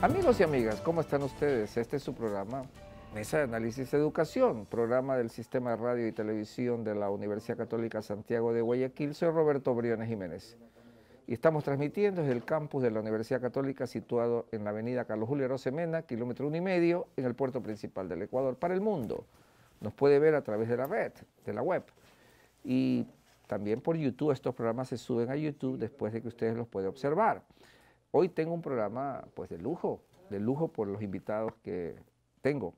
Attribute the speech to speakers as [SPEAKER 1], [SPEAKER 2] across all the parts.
[SPEAKER 1] Amigos y amigas, ¿cómo están ustedes? Este es su programa Mesa de Análisis Educación, programa del Sistema de Radio y Televisión de la Universidad Católica Santiago de Guayaquil. Soy Roberto Briones Jiménez y estamos transmitiendo desde el campus de la Universidad Católica situado en la avenida Carlos Julio Rosemena, kilómetro uno y medio, en el puerto principal del Ecuador para el mundo. Nos puede ver a través de la red, de la web. Y también por YouTube, estos programas se suben a YouTube después de que ustedes los puedan observar. Hoy tengo un programa pues de lujo, de lujo por los invitados que tengo.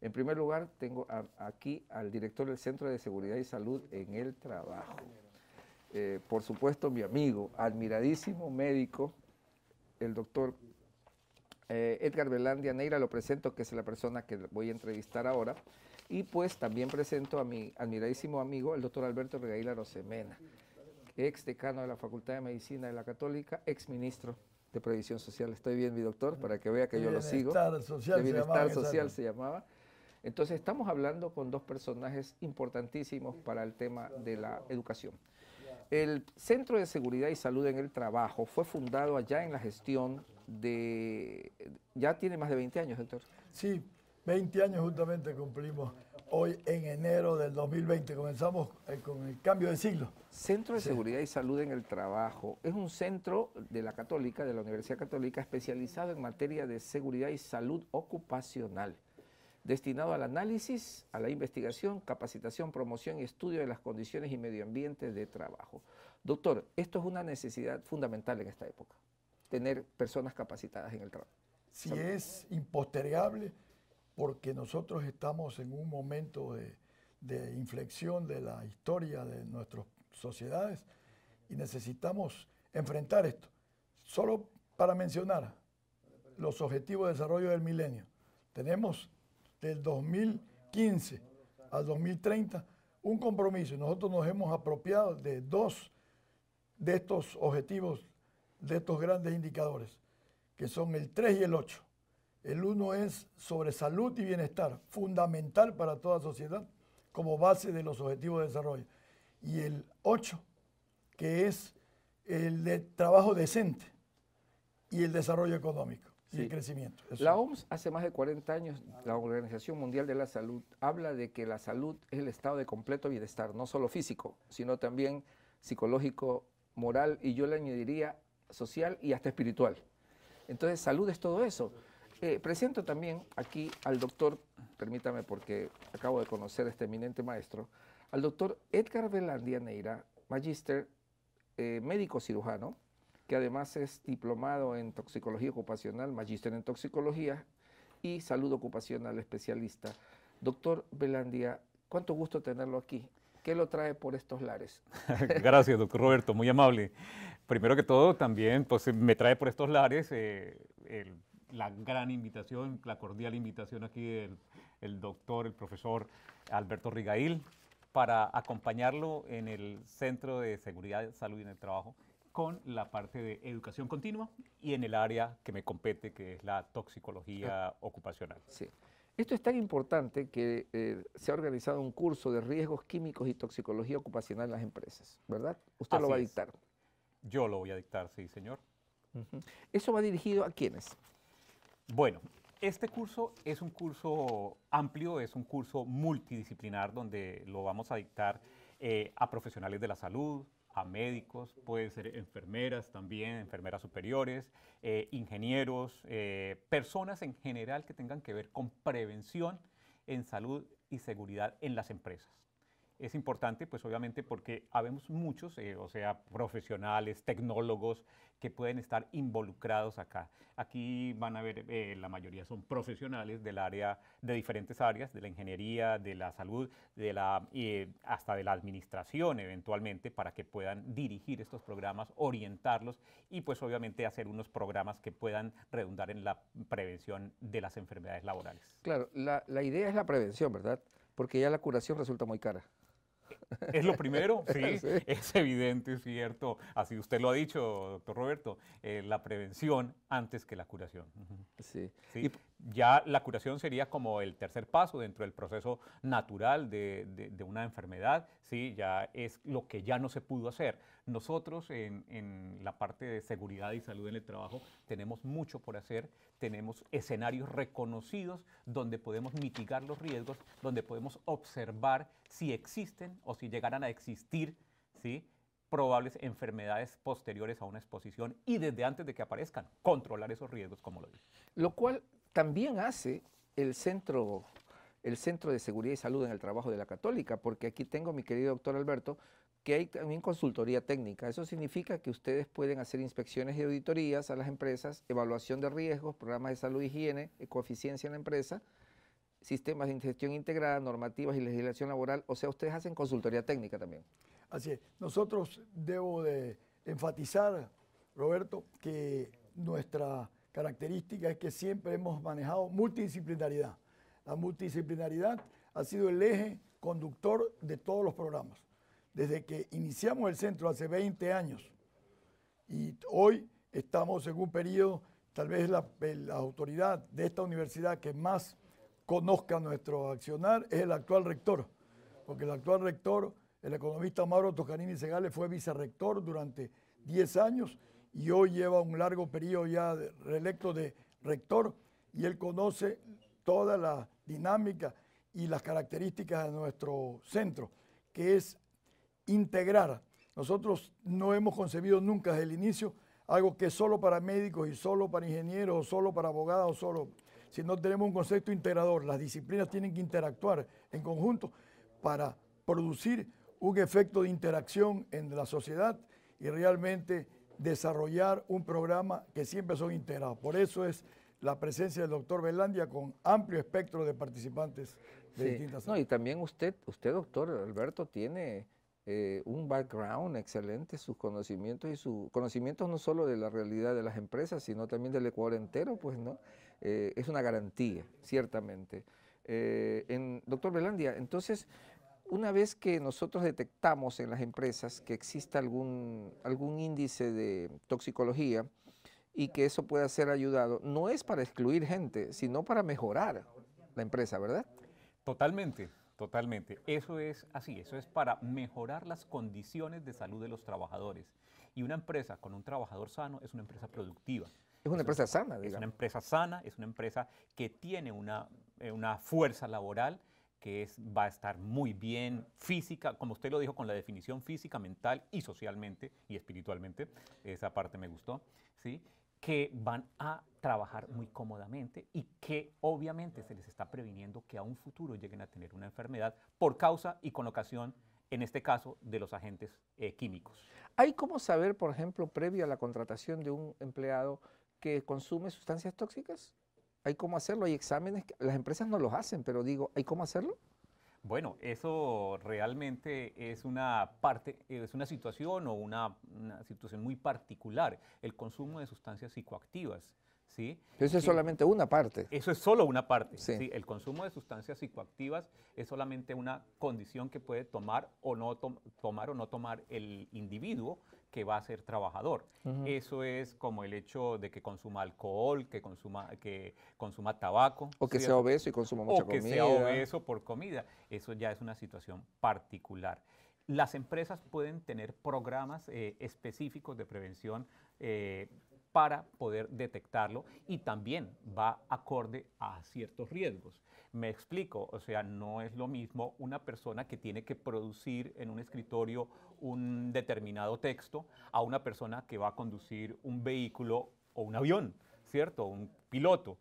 [SPEAKER 1] En primer lugar, tengo aquí al director del Centro de Seguridad y Salud en el Trabajo. Eh, por supuesto, mi amigo, admiradísimo médico, el doctor eh, Edgar Belandia Neira, lo presento, que es la persona que voy a entrevistar ahora. Y pues también presento a mi admiradísimo amigo, el doctor Alberto Regaila Rosemena, ex decano de la Facultad de Medicina de la Católica, ex ministro de Previsión Social. Estoy bien, mi doctor, para que vea que yo lo sigo.
[SPEAKER 2] Social
[SPEAKER 1] de bienestar social se llamaba. Entonces estamos hablando con dos personajes importantísimos para el tema de la educación. El Centro de Seguridad y Salud en el Trabajo fue fundado allá en la gestión de... Ya tiene más de 20 años, doctor.
[SPEAKER 2] Sí, 20 años justamente cumplimos hoy en enero del 2020. Comenzamos eh, con el cambio de siglo.
[SPEAKER 1] Centro de Seguridad y Salud en el Trabajo es un centro de la Católica, de la Universidad Católica, especializado en materia de seguridad y salud ocupacional, destinado al análisis, a la investigación, capacitación, promoción y estudio de las condiciones y medio ambiente de trabajo. Doctor, esto es una necesidad fundamental en esta época, tener personas capacitadas en el trabajo.
[SPEAKER 2] Si es impostergable porque nosotros estamos en un momento de, inflexión de la historia de nuestras sociedades y necesitamos enfrentar esto. Solo para mencionar los objetivos de desarrollo del milenio, tenemos del 2015 al 2030 un compromiso y nosotros nos hemos apropiado de dos de estos objetivos, de estos grandes indicadores, que son el 3 y el 8. El uno es sobre salud y bienestar, fundamental para toda sociedad como base de los objetivos de desarrollo. Y el 8, que es el de trabajo decente y el desarrollo económico y el crecimiento.
[SPEAKER 1] La OMS hace más de 40 años, la Organización Mundial de la Salud, habla de que la salud es el estado de completo bienestar, no solo físico, sino también psicológico, moral y yo le añadiría social y hasta espiritual. Entonces, salud es todo eso. Eh, presento también aquí al doctor, permítame porque acabo de conocer a este eminente maestro, al doctor Edgar Velandia Neira, magíster eh, médico cirujano, que además es diplomado en toxicología ocupacional, magíster en toxicología y salud ocupacional especialista. Doctor Velandia, cuánto gusto tenerlo aquí. ¿Qué lo trae por estos lares?
[SPEAKER 3] Gracias, doctor Roberto, muy amable. Primero que todo, también pues, me trae por estos lares eh, el la gran invitación, la cordial invitación aquí del el doctor, el profesor Alberto Rigail, para acompañarlo en el Centro de Seguridad, Salud y en el Trabajo con la parte de educación continua y en el área que me compete, que es la toxicología ocupacional.
[SPEAKER 1] Sí. Esto es tan importante que eh, se ha organizado un curso de riesgos químicos y toxicología ocupacional en las empresas, ¿verdad? Usted lo va a dictar.
[SPEAKER 3] Yo lo voy a dictar, sí, señor.
[SPEAKER 1] ¿Eso va dirigido a quiénes?
[SPEAKER 3] Bueno, este curso es un curso amplio, es un curso multidisciplinar donde lo vamos a dictar eh, a profesionales de la salud, a médicos, pueden ser enfermeras también, enfermeras superiores, eh, ingenieros, eh, personas en general que tengan que ver con prevención en salud y seguridad en las empresas es importante, pues obviamente porque habemos muchos, eh, o sea, profesionales, tecnólogos que pueden estar involucrados acá. Aquí van a ver, eh, la mayoría son profesionales del área, de diferentes áreas, de la ingeniería, de la salud, de la, hasta de la administración eventualmente, para que puedan dirigir estos programas, orientarlos y pues obviamente hacer unos programas que puedan redundar en la prevención de las enfermedades laborales.
[SPEAKER 1] Claro, la, la idea es la prevención, ¿verdad? Porque ya la curación resulta muy cara.
[SPEAKER 3] Es lo primero, sí, es evidente, cierto. Así usted lo ha dicho, doctor Roberto, eh, la prevención antes que la curación.
[SPEAKER 1] Sí.
[SPEAKER 3] Ya la curación sería como el tercer paso dentro del proceso natural de, una enfermedad, ¿sí? ya es lo que ya no se pudo hacer. Nosotros en, en, la parte de seguridad y salud en el trabajo tenemos mucho por hacer, tenemos escenarios reconocidos donde podemos mitigar los riesgos, donde podemos observar si existen o si llegaran a existir ¿sí? probables enfermedades posteriores a una exposición y desde antes de que aparezcan, controlar esos riesgos, como lo dije.
[SPEAKER 1] Lo cual también hace el centro, el centro de Seguridad y Salud en el Trabajo de la Católica, porque aquí tengo, mi querido doctor Alberto, que hay también consultoría técnica. Eso significa que ustedes pueden hacer inspecciones y auditorías a las empresas, evaluación de riesgos, programas de salud y higiene, coeficiencia en la empresa, sistemas de gestión integrada, normativas y legislación laboral. O sea, ustedes hacen consultoría técnica también.
[SPEAKER 2] Así es. Nosotros debo de enfatizar, Roberto, que nuestra característica es que siempre hemos manejado multidisciplinaridad. La multidisciplinaridad ha sido el eje conductor de todos los programas. Desde que iniciamos el centro hace 20 años y hoy estamos en un periodo, tal vez la, la autoridad de esta universidad que más conozca nuestro accionar es el actual rector, porque el actual rector el economista Mauro Toscanini Segales fue vicerrector durante 10 años y hoy lleva un largo periodo ya de reelecto de rector y él conoce toda la dinámica y las características de nuestro centro, que es integrar. Nosotros no hemos concebido nunca desde el inicio algo que es solo para médicos y solo para ingenieros o solo para abogados, solo, sino tenemos un concepto integrador. Las disciplinas tienen que interactuar en conjunto para producir un efecto de interacción en la sociedad y realmente desarrollar un programa que siempre son integrados. Por eso es la presencia del doctor Belandia con amplio espectro de participantes de distintas
[SPEAKER 1] No, y también usted, usted, doctor Alberto, tiene eh, un background excelente, sus conocimientos y sus conocimientos no solo de la realidad de las empresas, sino también del Ecuador entero, pues, ¿no? Eh, es una garantía, ciertamente. Eh, en, doctor Belandia, entonces, una vez que nosotros detectamos en las empresas que existe algún, algún índice de toxicología y que eso pueda ser ayudado, no es para excluir gente, sino para mejorar la empresa, ¿verdad?
[SPEAKER 3] Totalmente, totalmente. Eso es así, eso es para mejorar las condiciones de salud de los trabajadores. Y una empresa con un trabajador sano es una empresa productiva.
[SPEAKER 1] Es una empresa sana,
[SPEAKER 3] digamos. Es una empresa sana, es una empresa que tiene una, eh, una fuerza laboral que es, va a estar muy bien física, como usted lo dijo, con la definición física, mental y socialmente y espiritualmente, esa parte me gustó, ¿sí? que van a trabajar muy cómodamente y que obviamente se les está previniendo que a un futuro lleguen a tener una enfermedad por causa y con ocasión, en este caso, de los agentes eh, químicos.
[SPEAKER 1] ¿Hay cómo saber, por ejemplo, previo a la contratación de un empleado que consume sustancias tóxicas? Hay cómo hacerlo, hay exámenes, las empresas no los hacen, pero digo, ¿hay cómo hacerlo?
[SPEAKER 3] Bueno, eso realmente es una parte, es una situación o una, situación muy particular, el consumo de sustancias psicoactivas. ¿sí?
[SPEAKER 1] Eso es solamente una parte.
[SPEAKER 3] Eso es solo una parte. Sí. El consumo de sustancias psicoactivas es solamente una condición que puede tomar o no tomar o no tomar el individuo que va a ser trabajador. Eso es como el hecho de que consuma alcohol, que consuma, que consuma tabaco.
[SPEAKER 1] O que sea obeso y consuma mucha comida.
[SPEAKER 3] O que sea obeso por comida. Eso ya es una situación particular. Las empresas pueden tener programas eh, específicos de prevención eh, para poder detectarlo y también va acorde a ciertos riesgos. Me explico, o sea, no es lo mismo una persona que tiene que producir en un escritorio un determinado texto a una persona que va a conducir un vehículo o un avión, ¿cierto? Un piloto,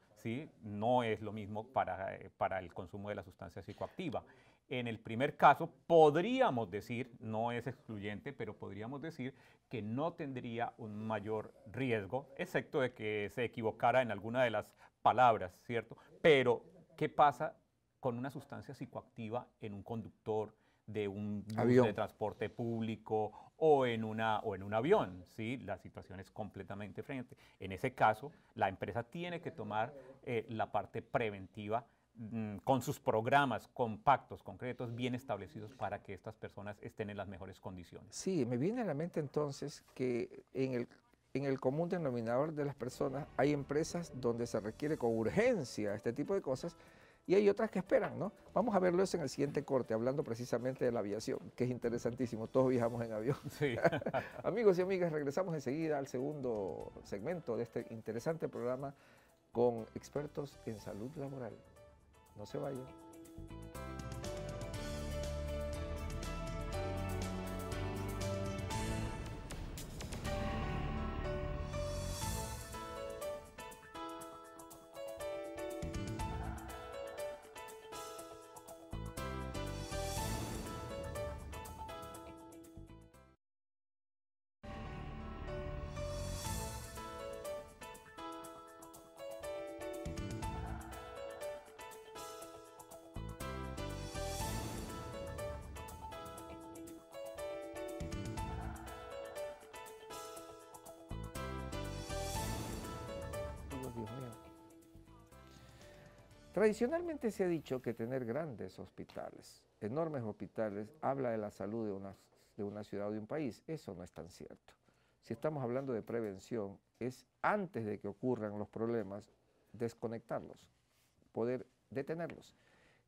[SPEAKER 3] No es lo mismo para, eh, para el consumo de la sustancia psicoactiva. En el primer caso, podríamos decir, no es excluyente, pero podríamos decir que no tendría un mayor riesgo, excepto de que se equivocara en alguna de las palabras, ¿cierto? Pero ¿Qué pasa con una sustancia psicoactiva en un conductor de un avión de transporte público o en, una, o en un avión? ¿sí? La situación es completamente diferente. En ese caso, la empresa tiene que tomar eh, la parte preventiva mm, con sus programas compactos, concretos, bien establecidos para que estas personas estén en las mejores condiciones.
[SPEAKER 1] Sí, me viene a la mente entonces que en el en el común denominador de las personas hay empresas donde se requiere con urgencia este tipo de cosas y hay otras que esperan, ¿no? Vamos a verlo eso en el siguiente corte, hablando precisamente de la aviación, que es interesantísimo, todos viajamos en avión. Sí. Amigos y amigas, regresamos enseguida al segundo segmento de este interesante programa con expertos en salud laboral. No se vayan. Tradicionalmente se ha dicho que tener grandes hospitales, enormes hospitales, habla de la salud de una, ciudad o de un país. Eso no es tan cierto. Si estamos hablando de prevención, es antes de que ocurran los problemas, desconectarlos, poder detenerlos.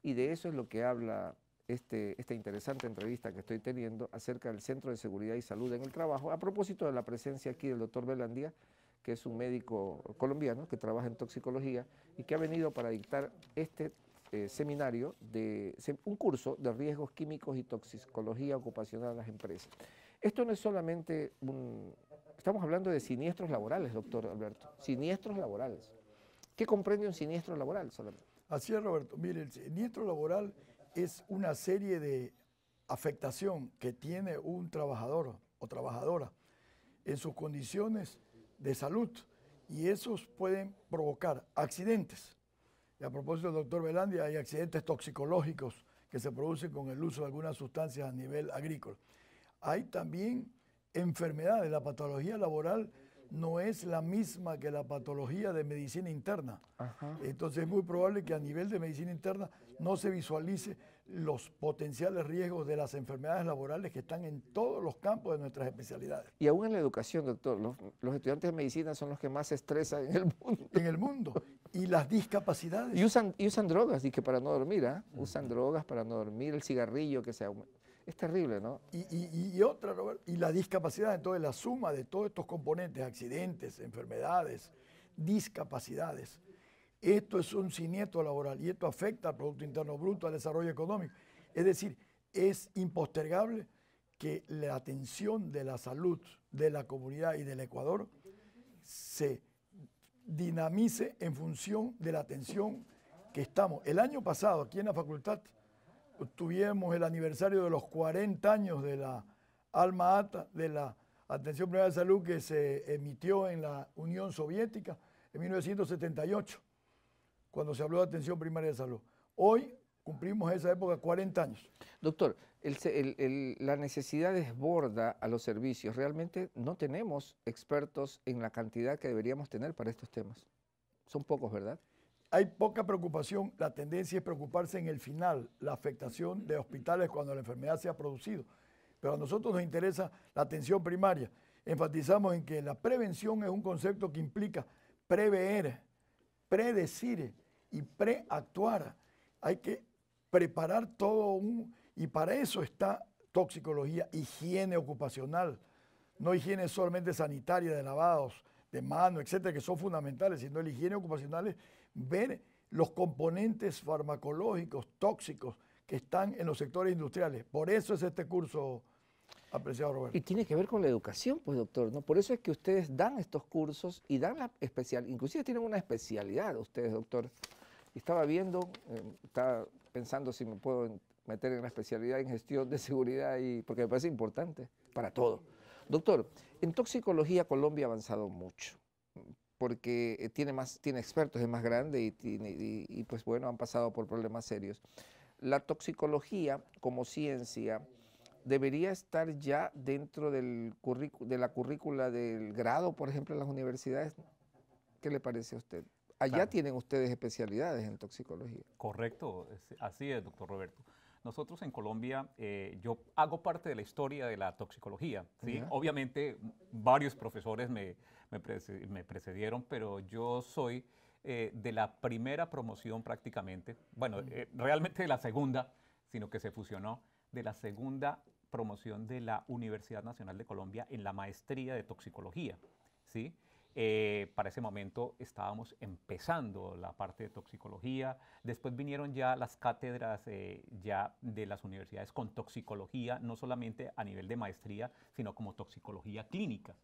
[SPEAKER 1] Y de eso es lo que habla este, esta interesante entrevista que estoy teniendo acerca del Centro de Seguridad y Salud en el Trabajo, a propósito de la presencia aquí del doctor Belandía, que es un médico colombiano que trabaja en toxicología y que ha venido para dictar este eh, seminario, de, un curso de riesgos químicos y toxicología ocupacional en las empresas. Esto no es solamente un... Estamos hablando de siniestros laborales, doctor Alberto, siniestros laborales. ¿Qué comprende un siniestro laboral solamente?
[SPEAKER 2] Así es, Roberto. Mire, el siniestro laboral es una serie de afectación que tiene un trabajador o trabajadora en sus condiciones de salud y esos pueden provocar accidentes. Y a propósito del doctor Velandia, hay accidentes toxicológicos que se producen con el uso de algunas sustancias a nivel agrícola. Hay también enfermedades. La patología laboral no es la misma que la patología de medicina interna. Entonces es muy probable que a nivel de medicina interna no se visualice los potenciales riesgos de las enfermedades laborales que están en todos los campos de nuestras especialidades.
[SPEAKER 1] Y aún en la educación, doctor, los, estudiantes de medicina son los que más se estresan en el mundo.
[SPEAKER 2] En el mundo. Y las discapacidades.
[SPEAKER 1] Y usan, y usan drogas, y que para no dormir, ¿ah? Usan drogas para no dormir, el cigarrillo que se aumenta. Es terrible, ¿no?
[SPEAKER 2] Y, y, otra, Robert, y la discapacidad, entonces la suma de todos estos componentes, accidentes, enfermedades, discapacidades, esto es un siniestro laboral y esto afecta al Producto Interno Bruto, al desarrollo económico. Es decir, es impostergable que la atención de la salud de la comunidad y del Ecuador se dinamice en función de la atención que estamos. El año pasado, aquí en la facultad, tuvimos el aniversario de los 40 años de la alma ata de la atención primaria de salud que se emitió en la Unión Soviética en 1978 cuando se habló de atención primaria de salud. Hoy cumplimos esa época 40 años.
[SPEAKER 1] Doctor, la necesidad desborda a los servicios. Realmente no tenemos expertos en la cantidad que deberíamos tener para estos temas. Son pocos, ¿verdad?
[SPEAKER 2] Hay poca preocupación. La tendencia es preocuparse en el final, la afectación de hospitales cuando la enfermedad se ha producido. Pero a nosotros nos interesa la atención primaria. Enfatizamos en que la prevención es un concepto que implica prever, predecir y preactuar. Hay que preparar todo un... Y para eso está toxicología, higiene ocupacional, no higiene solamente sanitaria de lavados de mano, etcétera, que son fundamentales, sino la higiene ocupacional es ver los componentes farmacológicos tóxicos que están en los sectores industriales. Por eso es este curso, apreciado Roberto.
[SPEAKER 1] Y tiene que ver con la educación, pues doctor, ¿no? Por eso es que ustedes dan estos cursos y dan la especial, inclusive tienen una especialidad ustedes, doctor, estaba viendo, eh, estaba pensando si me puedo meter en la especialidad en gestión de seguridad, y, porque me parece importante para todo. Doctor, en toxicología Colombia ha avanzado mucho, porque eh, tiene, más, tiene expertos, es más grande y, pues bueno, han pasado por problemas serios. La toxicología como ciencia debería estar ya dentro de la currícula del grado, por ejemplo, en las universidades. ¿Qué le parece a usted? Allá tienen ustedes especialidades en toxicología.
[SPEAKER 3] Correcto, así es, doctor Roberto. nosotros en Colombia, eh, yo hago parte de la historia de la toxicología. ¿sí? Obviamente, varios profesores me, me, precedieron, pero yo soy eh, de la primera promoción prácticamente, bueno, eh, realmente de la segunda, sino que se fusionó, de la segunda promoción de la Universidad Nacional de Colombia en la maestría de toxicología. ¿sí? Eh, para ese momento estábamos empezando la parte de toxicología. Después vinieron ya las cátedras eh, ya de las universidades con toxicología, no solamente a nivel de maestría, sino como toxicología clínica.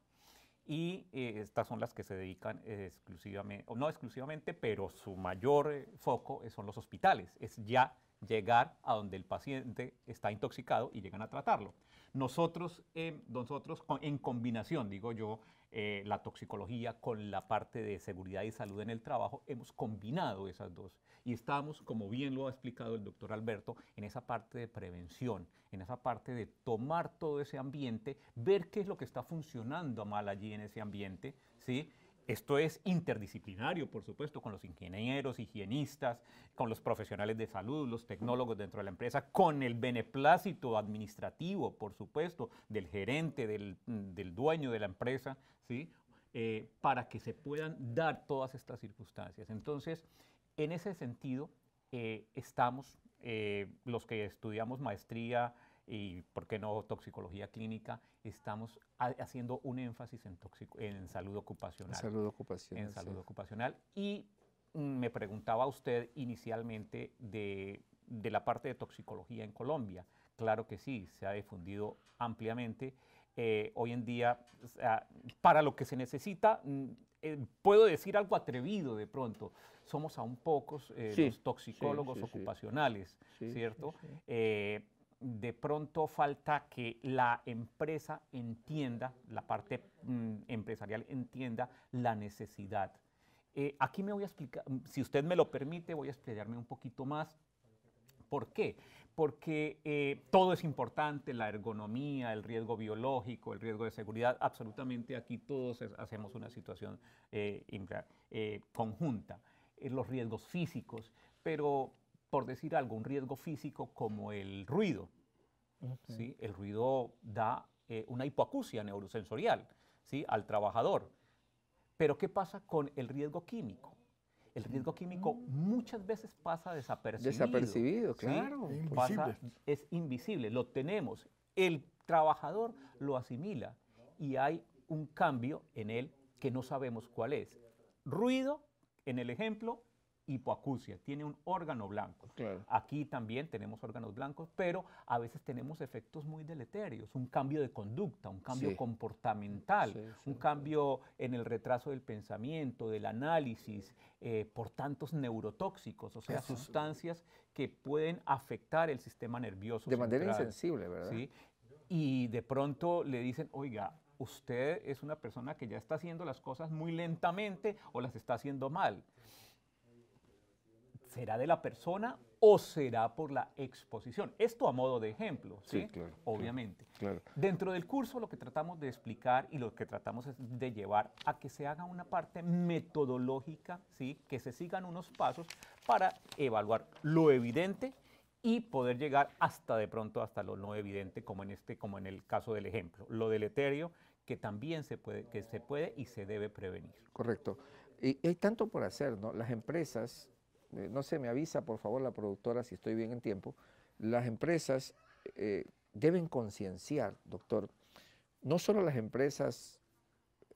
[SPEAKER 3] Y eh, estas son las que se dedican exclusivamente, o no exclusivamente, pero su mayor foco son los hospitales. Es ya llegar a donde el paciente está intoxicado y llegan a tratarlo. Nosotros, nosotros en combinación, digo yo, eh, la toxicología con la parte de seguridad y salud en el trabajo, hemos combinado esas dos. Y estamos, como bien lo ha explicado el doctor Alberto, en esa parte de prevención, en esa parte de tomar todo ese ambiente, ver qué es lo que está funcionando mal allí en ese ambiente, ¿sí? Esto es interdisciplinario, por supuesto, con los ingenieros, higienistas, con los profesionales de salud, los tecnólogos dentro de la empresa, con el beneplácito administrativo, por supuesto, del gerente, del, dueño de la empresa, ¿sí? Eh, para que se puedan dar todas estas circunstancias. Entonces, en ese sentido, eh, estamos, eh, los que estudiamos maestría y, ¿por qué no, toxicología clínica? Estamos haciendo un énfasis en, en salud ocupacional.
[SPEAKER 1] salud ocupacional.
[SPEAKER 3] En salud ocupacional. Y mm, me preguntaba usted inicialmente de, de la parte de toxicología en Colombia. Claro que sí, se ha difundido ampliamente. Eh, hoy en día, para lo que se necesita, mm, eh, puedo decir algo atrevido de pronto, somos aún pocos eh, los toxicólogos ocupacionales, ¿cierto? De pronto falta que la empresa entienda, la parte mm, empresarial entienda la necesidad. Eh, aquí me voy a explicar, si usted me lo permite, voy a explayarme un poquito más. ¿Por qué? Porque eh, todo es importante, la ergonomía, el riesgo biológico, el riesgo de seguridad, absolutamente aquí todos hacemos una situación eh, conjunta. los riesgos físicos, pero por decir algo, un riesgo físico como el ruido. ¿sí? El ruido da eh, una hipoacusia neurosensorial ¿sí? al trabajador. Pero ¿qué pasa con el riesgo químico? El riesgo químico muchas veces pasa desapercibido.
[SPEAKER 1] Desapercibido, claro.
[SPEAKER 3] es invisible, lo tenemos. El trabajador lo asimila y hay un cambio en él que no sabemos cuál es. Ruido, en el ejemplo, hipoacusia, tiene un órgano blanco. Aquí también tenemos órganos blancos, pero a veces tenemos efectos muy deleterios, un cambio de conducta, un cambio comportamental, un cambio en el retraso del pensamiento, del análisis, eh, por tantos neurotóxicos, o sea, sustancias que pueden afectar el sistema nervioso.
[SPEAKER 1] De manera insensible, ¿verdad?
[SPEAKER 3] Sí. Y de pronto le dicen, oiga, usted es una persona que ya está haciendo las cosas muy lentamente o las está haciendo mal. ¿Será de la persona o será por la exposición? Esto a modo de ejemplo, ¿sí? claro, Obviamente. Claro. Dentro del curso lo que tratamos de explicar y lo que tratamos es de llevar a que se haga una parte metodológica, ¿sí? Que se sigan unos pasos para evaluar lo evidente y poder llegar hasta de pronto hasta lo no evidente, como en este, como en el caso del ejemplo, lo deleterio que también se puede, que se puede y se debe prevenir.
[SPEAKER 1] Correcto. Y hay tanto por hacer, ¿no? Las empresas no sé, me avisa por favor la productora si estoy bien en tiempo, las empresas eh, deben concienciar, doctor, no solo las empresas,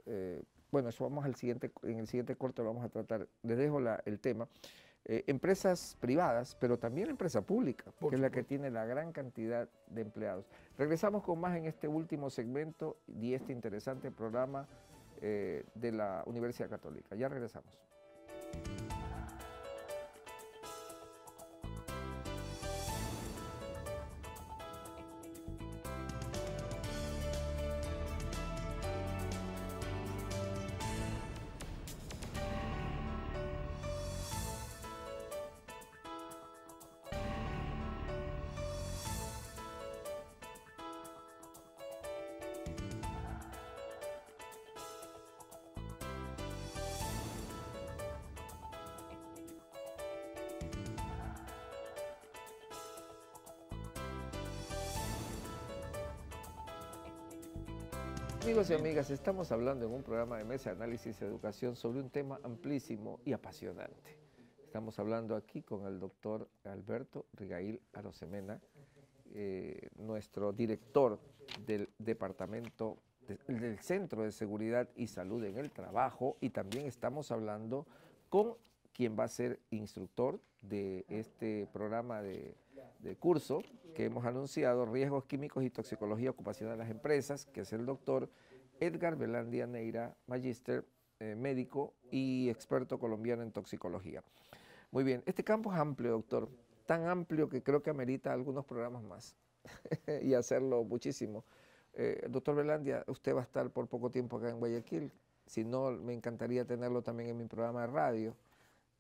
[SPEAKER 1] eh, bueno, eso vamos al siguiente, en el siguiente corte vamos a tratar, les dejo el tema, empresas privadas, pero también la empresa pública, que es la que tiene la gran cantidad de empleados. Regresamos con más en este último segmento y este interesante programa de la Universidad Católica. Ya regresamos. Amigos y amigas, estamos hablando en un programa de mesa de análisis y educación sobre un tema amplísimo y apasionante. Estamos hablando aquí con el doctor Alberto Rigail Arosemena, eh, nuestro director del departamento del Centro de Seguridad y Salud en el Trabajo y también estamos hablando con quien va a ser instructor de este programa de, de curso que hemos anunciado, Riesgos Químicos y Toxicología Ocupacional de las Empresas, que es el doctor Edgar Velandia Neira, magíster eh, médico y experto colombiano en toxicología. Muy bien, este campo es amplio, doctor, tan amplio que creo que amerita algunos programas más y hacerlo muchísimo. Eh, doctor Velandia, usted va a estar por poco tiempo acá en Guayaquil, si no, me encantaría tenerlo también en mi programa de radio.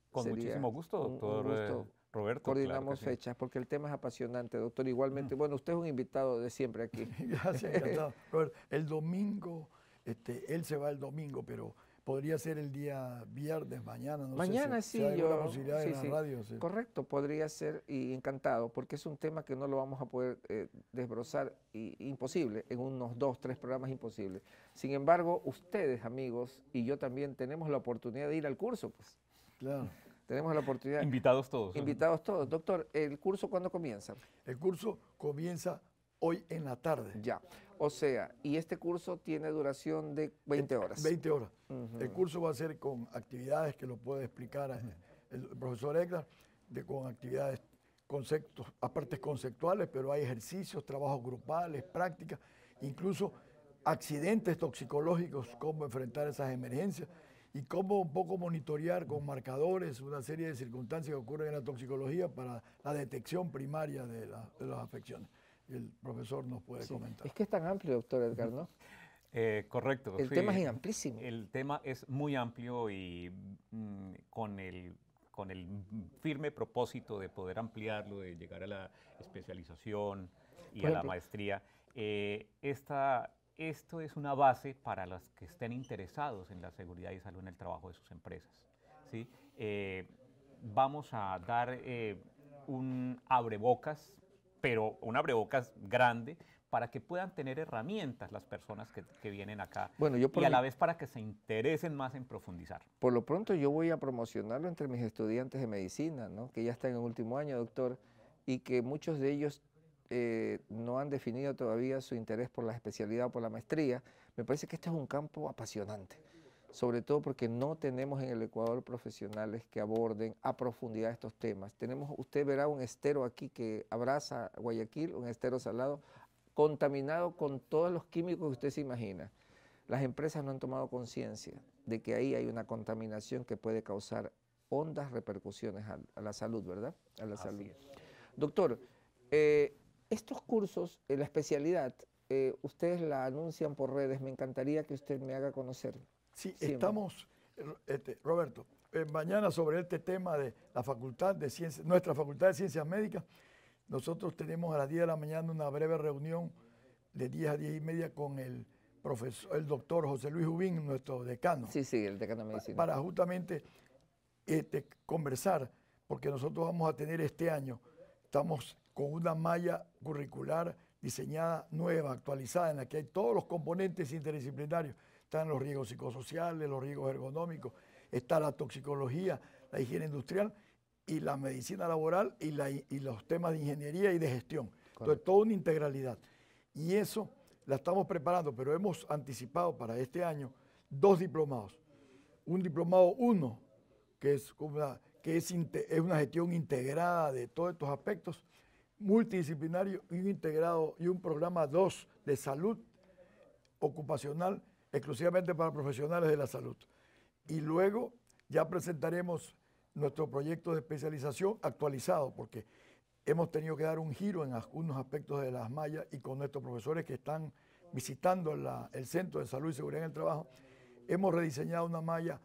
[SPEAKER 3] Con muchísimo gusto, doctor. Eh, Roberto.
[SPEAKER 1] Coordinamos fechas porque el tema es apasionante, doctor. Igualmente, bueno, usted es un invitado de siempre aquí.
[SPEAKER 2] Gracias, encantado. el domingo, este, él se va el domingo, pero podría ser el día viernes, mañana, no
[SPEAKER 1] mañana
[SPEAKER 2] sé
[SPEAKER 1] si, sí, yo.
[SPEAKER 2] posibilidad sí, la radio.
[SPEAKER 1] Correcto, podría ser y encantado, porque es un tema que no lo vamos a poder eh, desbrozar, y, imposible, en unos dos, tres programas imposible. Sin embargo, ustedes, amigos, y yo también tenemos la oportunidad de ir al curso, pues.
[SPEAKER 2] Claro.
[SPEAKER 1] Tenemos la oportunidad.
[SPEAKER 3] Invitados todos.
[SPEAKER 1] Invitados todos. Doctor, ¿el curso cuándo comienza?
[SPEAKER 2] El curso comienza hoy en la tarde.
[SPEAKER 1] Ya. O sea, y este curso tiene duración de 20 horas.
[SPEAKER 2] 20 horas. El curso va a ser con actividades que lo puede explicar el profesor Edgar, de, con actividades, conceptos, aparte conceptuales, pero hay ejercicios, trabajos grupales, prácticas, incluso accidentes toxicológicos, cómo enfrentar esas emergencias y cómo un poco monitorear con marcadores una serie de circunstancias que ocurren en la toxicología para la detección primaria de, las afecciones. El profesor nos puede comentar.
[SPEAKER 1] Es que es tan amplio, doctor Edgar, ¿no?
[SPEAKER 3] Eh, correcto.
[SPEAKER 1] El tema es amplísimo.
[SPEAKER 3] El tema es muy amplio y mm, con, el, con el firme propósito de poder ampliarlo, de llegar a la especialización y a la maestría. Eh, esta, esto es una base para los que estén interesados en la seguridad y salud en el trabajo de sus empresas. ¿sí? Eh, vamos a dar eh, un abrebocas, pero un abrebocas grande para que puedan tener herramientas las personas que, vienen acá
[SPEAKER 1] bueno, yo
[SPEAKER 3] y a la vez para que se interesen más en profundizar.
[SPEAKER 1] Por lo pronto yo voy a promocionarlo entre mis estudiantes de medicina, ¿no? que ya están en último año, doctor, y que muchos de ellos eh, no han definido todavía su interés por la especialidad o por la maestría, me parece que este es un campo apasionante, sobre todo porque no tenemos en el Ecuador profesionales que aborden a profundidad estos temas. Tenemos, usted verá un estero aquí que abraza Guayaquil, un estero salado, contaminado con todos los químicos que usted se imagina. Las empresas no han tomado conciencia de que ahí hay una contaminación que puede causar hondas repercusiones a, la salud, ¿verdad? A la salud. Doctor, eh, estos cursos, la especialidad, eh, ustedes la anuncian por redes, me encantaría que usted me haga conocer.
[SPEAKER 2] Sí, estamos, este, Roberto, eh, mañana sobre este tema de la Facultad de Ciencias, nuestra Facultad de Ciencias Médicas, nosotros tenemos a las 10 de la mañana una breve reunión de 10 a 10 y media con el profesor, el doctor José Luis Ubín, nuestro decano.
[SPEAKER 1] Sí, sí, el decano de medicina.
[SPEAKER 2] Para justamente este, conversar, porque nosotros vamos a tener este año, estamos con una malla curricular diseñada nueva, actualizada, en la que hay todos los componentes interdisciplinarios. Están los riesgos psicosociales, los riesgos ergonómicos, está la toxicología, la higiene industrial y la medicina laboral y, los temas de ingeniería y de gestión. Entonces, toda una integralidad. Y eso la estamos preparando, pero hemos anticipado para este año dos diplomados. Un diplomado uno, que es que es, una gestión integrada de todos estos aspectos, multidisciplinario y integrado y un programa 2 de salud ocupacional exclusivamente para profesionales de la salud. Y luego ya presentaremos nuestro proyecto de especialización actualizado, porque hemos tenido que dar un giro en algunos aspectos de las mallas y con nuestros profesores que están visitando el Centro de Salud y Seguridad en el Trabajo, hemos rediseñado una malla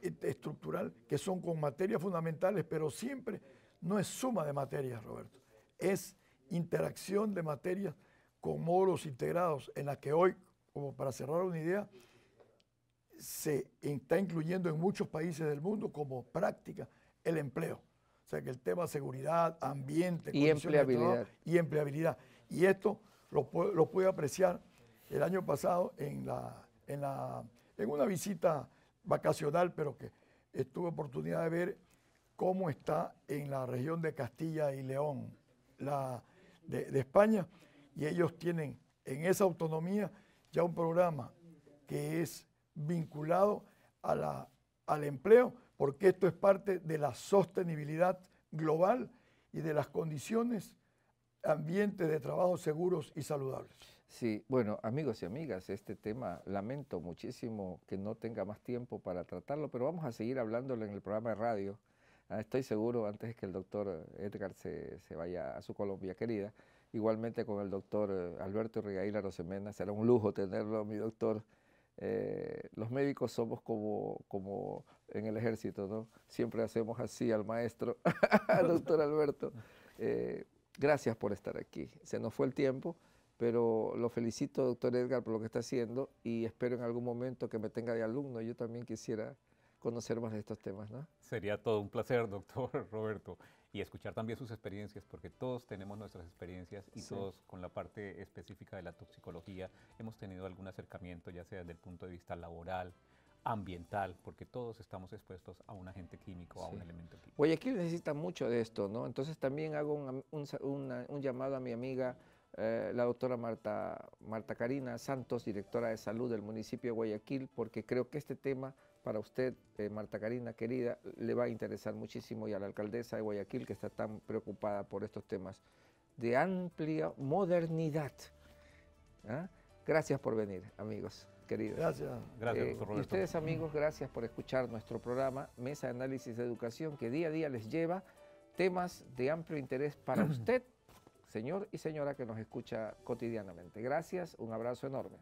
[SPEAKER 2] estructural que son con materias fundamentales, pero siempre no es suma de materias, Roberto es interacción de materias con módulos integrados en la que hoy, como para cerrar una idea, se está incluyendo en muchos países del mundo como práctica el empleo. O sea que el tema seguridad, ambiente
[SPEAKER 1] y empleabilidad.
[SPEAKER 2] y empleabilidad. Y esto lo, lo puede apreciar el año pasado en, la, en, la, en una visita vacacional, pero que tuve oportunidad de ver cómo está en la región de Castilla y León, la, de, España, y ellos tienen en esa autonomía ya un programa que es vinculado a la, al empleo, porque esto es parte de la sostenibilidad global y de las condiciones ambientes de trabajo seguros y saludables.
[SPEAKER 1] Sí, bueno, amigos y amigas, este tema lamento muchísimo que no tenga más tiempo para tratarlo, pero vamos a seguir hablándolo en el programa de radio. Ah, estoy seguro, antes que el doctor Edgar se, vaya a su Colombia querida, igualmente con el doctor eh, Alberto Rigaila Rosemena, será un lujo tenerlo, mi doctor. Eh, los médicos somos como, como en el ejército, ¿no? Siempre hacemos así al maestro, doctor Alberto. Eh, gracias por estar aquí. Se nos fue el tiempo pero lo felicito, doctor Edgar, por lo que está haciendo y espero en algún momento que me tenga de alumno. Yo también quisiera conocer más de estos temas, ¿no?
[SPEAKER 3] Sería todo un placer, doctor Roberto, y escuchar también sus experiencias, porque todos tenemos nuestras experiencias y todos con la parte específica de la toxicología hemos tenido algún acercamiento, ya sea desde el punto de vista laboral, ambiental, porque todos estamos expuestos a un agente químico, a un elemento químico.
[SPEAKER 1] Guayaquil necesita mucho de esto, ¿no? Entonces también hago un, un llamado a mi amiga eh, la doctora Marta, Marta Karina Santos, directora de salud del municipio de Guayaquil, porque creo que este tema para usted, eh, Marta Karina, querida, le va a interesar muchísimo y a la alcaldesa de Guayaquil, que está tan preocupada por estos temas de amplia modernidad. ¿Ah? Gracias por venir, amigos, queridos.
[SPEAKER 2] Gracias.
[SPEAKER 3] Gracias,
[SPEAKER 1] eh, Y ustedes, amigos, gracias por escuchar nuestro programa Mesa de Análisis de Educación, que día a día les lleva temas de amplio interés para usted señor y señora que nos escucha cotidianamente. Gracias, un abrazo enorme.